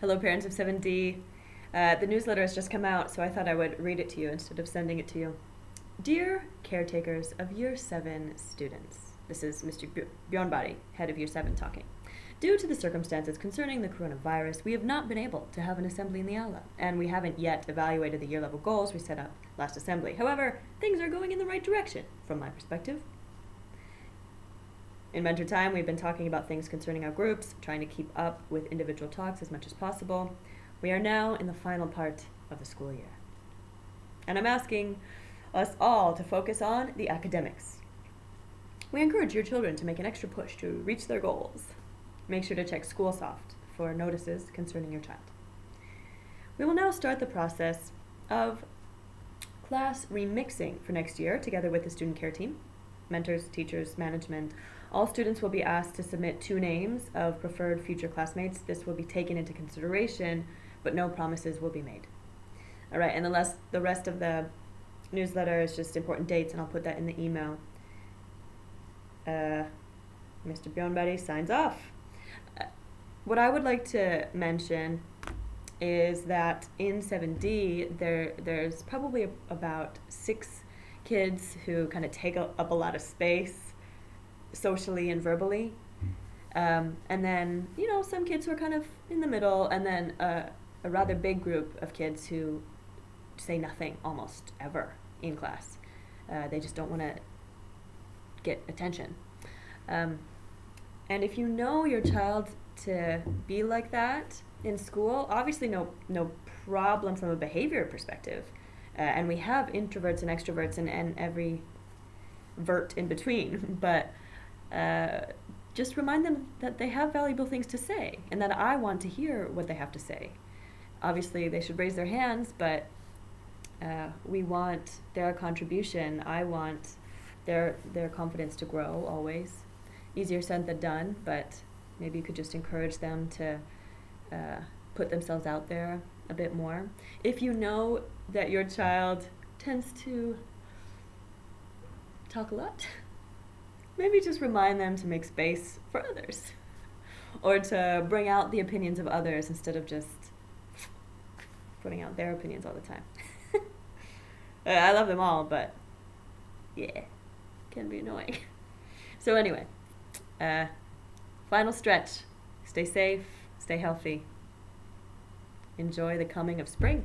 Hello, parents of 7D. Uh, the newsletter has just come out, so I thought I would read it to you instead of sending it to you. Dear caretakers of Year 7 students, this is Mr. Bjornbody, head of Year 7, talking. Due to the circumstances concerning the coronavirus, we have not been able to have an assembly in the aula, and we haven't yet evaluated the year level goals we set up last assembly. However, things are going in the right direction, from my perspective. In mentor time, we've been talking about things concerning our groups, trying to keep up with individual talks as much as possible. We are now in the final part of the school year. And I'm asking us all to focus on the academics. We encourage your children to make an extra push to reach their goals. Make sure to check SchoolSoft for notices concerning your child. We will now start the process of class remixing for next year together with the student care team, mentors, teachers, management. All students will be asked to submit two names of preferred future classmates. This will be taken into consideration, but no promises will be made. All right, and the rest, the rest of the newsletter is just important dates, and I'll put that in the email. Uh, Mr. Bjornberry signs off what I would like to mention is that in 7D there there's probably about six kids who kind of take up a lot of space socially and verbally. Um, and then, you know, some kids who are kind of in the middle, and then a, a rather big group of kids who say nothing almost ever in class. Uh, they just don't want to get attention. Um, and if you know your child to be like that in school. Obviously, no no problem from a behavior perspective, uh, and we have introverts and extroverts and, and every vert in between. But uh, just remind them that they have valuable things to say, and that I want to hear what they have to say. Obviously, they should raise their hands, but uh, we want their contribution. I want their their confidence to grow always. Easier said than done, but maybe you could just encourage them to uh, put themselves out there a bit more. If you know that your child tends to talk a lot, maybe just remind them to make space for others or to bring out the opinions of others instead of just putting out their opinions all the time. I love them all, but yeah, can be annoying. So, anyway, uh, Final stretch. Stay safe, stay healthy. Enjoy the coming of spring.